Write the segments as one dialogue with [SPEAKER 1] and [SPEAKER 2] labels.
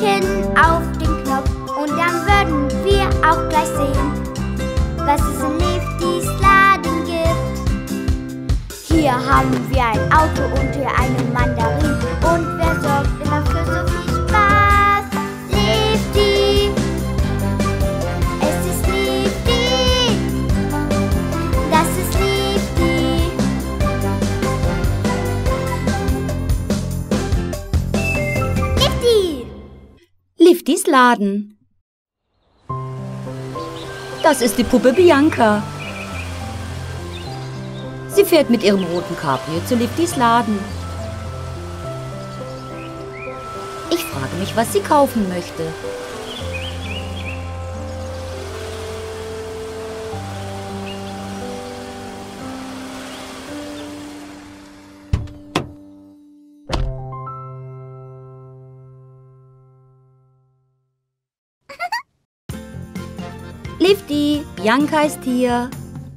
[SPEAKER 1] drücken auf den Knopf und dann würden wir auch gleich sehen, was es in Lifties Laden gibt. Hier haben wir ein Auto und hier eine
[SPEAKER 2] Liftis Laden. Das ist die Puppe Bianca. Sie fährt mit ihrem roten Cabrio zu Liftis Laden. Ich frage mich, was sie kaufen möchte. Lifty, Bianca ist hier.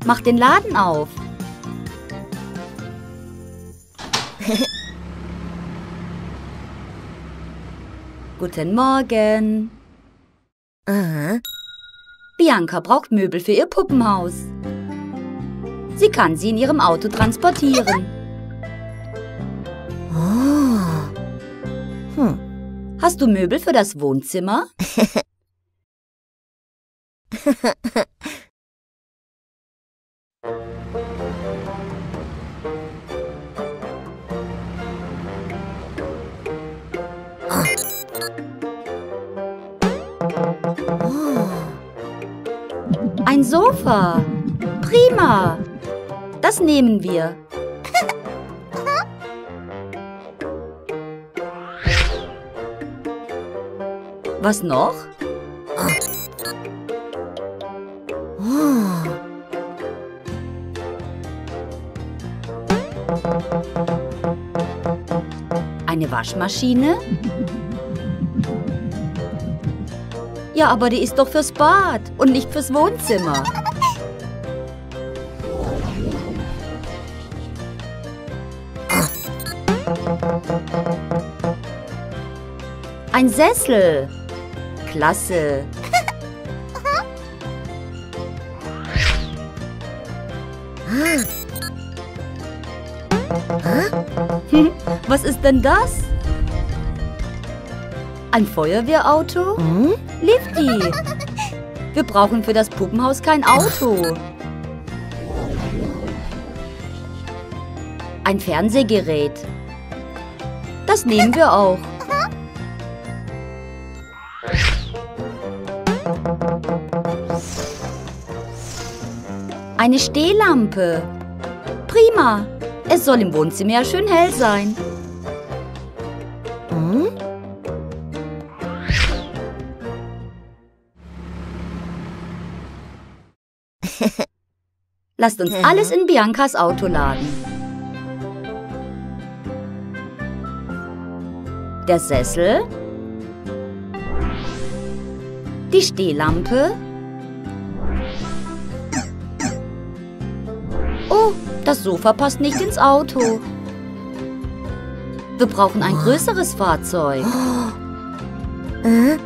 [SPEAKER 2] Mach den Laden auf. Guten Morgen.
[SPEAKER 3] Aha.
[SPEAKER 2] Bianca braucht Möbel für ihr Puppenhaus. Sie kann sie in ihrem Auto transportieren.
[SPEAKER 3] Oh. Hm.
[SPEAKER 2] Hast du Möbel für das Wohnzimmer?
[SPEAKER 3] Oh.
[SPEAKER 2] Ein Sofa. Prima. Das nehmen wir. Was noch? Eine Waschmaschine? Ja, aber die ist doch fürs Bad und nicht fürs Wohnzimmer. Ein Sessel. Klasse. Hm, was ist denn das? Ein Feuerwehrauto?
[SPEAKER 3] Hm?
[SPEAKER 2] Lifty! Wir brauchen für das Puppenhaus kein Auto. Ein Fernsehgerät. Das nehmen wir auch. Eine Stehlampe. Prima. Es soll im Wohnzimmer ja schön hell sein.
[SPEAKER 3] Hm?
[SPEAKER 2] Lasst uns alles in Biancas Auto laden. Der Sessel. Die Stehlampe. Das Sofa passt nicht ins Auto. Wir brauchen ein größeres Fahrzeug.
[SPEAKER 3] Äh?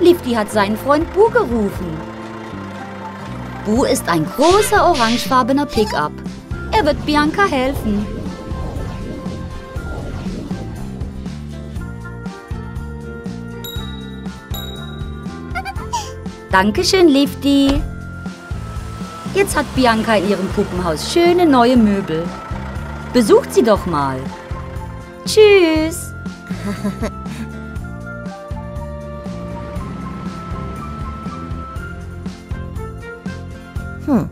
[SPEAKER 2] Lifty hat seinen Freund Bu gerufen. Bu ist ein großer orangefarbener Pickup. Er wird Bianca helfen. Dankeschön, Lifty. Jetzt hat Bianca in ihrem Puppenhaus schöne neue Möbel. Besucht sie doch mal. Tschüss.
[SPEAKER 3] Hm.